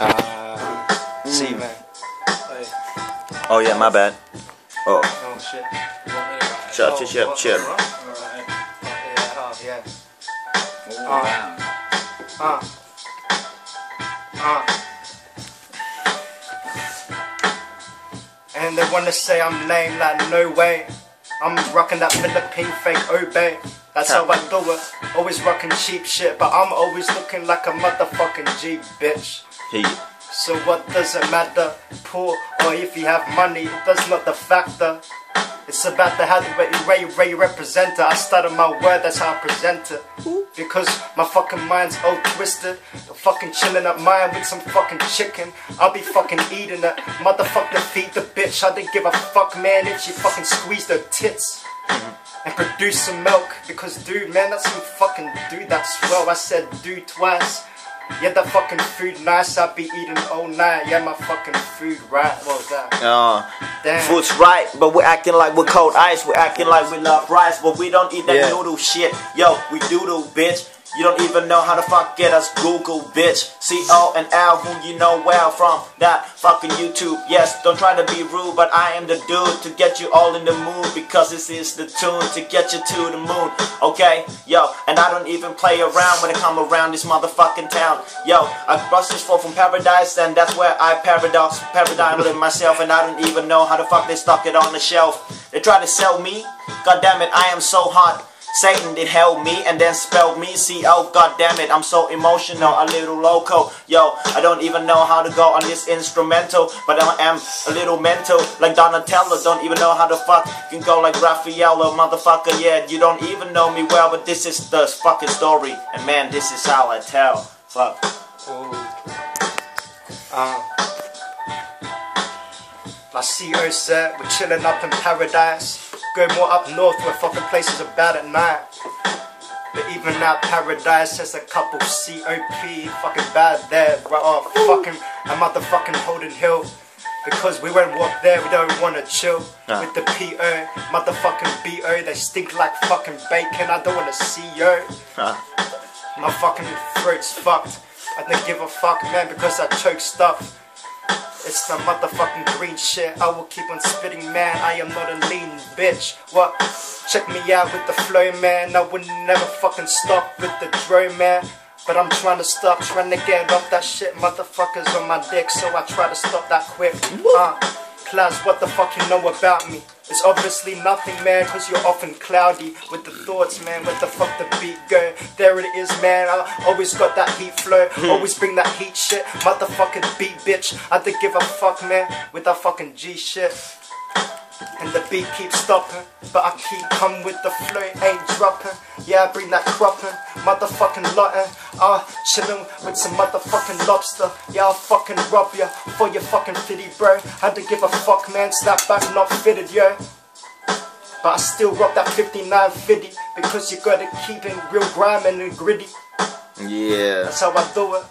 Ah, uh, see, man. Hey. Oh yeah, my bad. Oh. Oh shit. Chill, Oh, chill, chill, what- chill. what? Yeah, oh, yeah. Oh, wow. Uh. Uh. And they wanna say I'm lame, like no way. I'm rocking that Philippine fake obey. That's how I do it. Always rocking cheap shit, but I'm always looking like a motherfucking G bitch. He. So what does it matter? Poor or if you have money, that's not the factor. It's about the how the way, way you represent it. I stutter my word, that's how I present it. Because my fucking mind's all twisted. I'm Fucking chilling at mine with some fucking chicken. I'll be fucking eating it. Motherfucker, feed the bitch. I didn't give a fuck, man. If she fucking squeezed her tits and produce some milk. Because, dude, man, that's some fucking dude. That's swell. I said dude twice. Yeah, that fucking food nice. I be eating all night. Yeah, my fucking food right. What was that? Uh, Damn. food's right, but we're acting like we're cold ice. We're acting like we love rice, but we don't eat that Yeah. noodle shit. Yo, we doodle, bitch. You don't even know how to fuck get us Google, bitch. C O and L, who you know well from that fucking YouTube. Yes, don't try to be rude, but I am the dude to get you all in the mood because this is the tune to get you to the moon. Okay, yo, and I don't even play around when I come around this motherfucking town. Yo, I bust this fall from paradise, and that's where I paradox paradigm with myself, and I don't even know how the fuck they stuck it on the shelf. They try to sell me. God damn it, I am so hot. Satan did held me and then spelled me C-O, god damn it, I'm so emotional, a little loco Yo, I don't even know how to go on this instrumental But I am a little mental, like Donatello Don't even know how to fuck, can go like Raffaello Motherfucker, yeah, you don't even know me well But this is the fucking story And man, this is how I tell Fuck Ooh. Uh. Like CO said, we're chilling up in paradise. Go more up north where fucking places are bad at night. But even that paradise has a couple COP fucking bad there. Right off fucking a motherfucking Holden Hill. Because we won't walk there, we don't wanna chill Nah. with the PO, motherfucking BO. They stink like fucking bacon. I don't wanna see yo. My fucking throat's fucked. I don't give a fuck, man, because I choke stuff. It's the motherfucking green shit. I will keep on spitting, man. I am not a lean bitch. What? Check me out with the flow, man. I would never fucking stop with the drone, man. But I'm trying to stop, trying to get off that shit. Motherfuckers on my dick, so I try to stop that quick. Uh, Claz, what the fuck you know about me? It's obviously nothing, man, cause you're often cloudy with the thoughts, man. Where the fuck the beat go? There it is, man. I always got that heat flow, hmm. always bring that heat shit. Motherfucking beat, bitch. I don't give a fuck, man, with that fucking G shit. And the beat keeps stopping, but I keep coming with the flow, ain't dropping. Yeah, I bring that cropping, motherfucking lotting. Ah, chillin' with some motherfucking lobster. Yeah, I'll fucking rob ya for your fucking fitty, bro. Had to give a fuck, man. Snap back, not fitted, yo. But I still rock that 59 50 because you gotta keep it real grime and gritty. Yeah That's how I do it.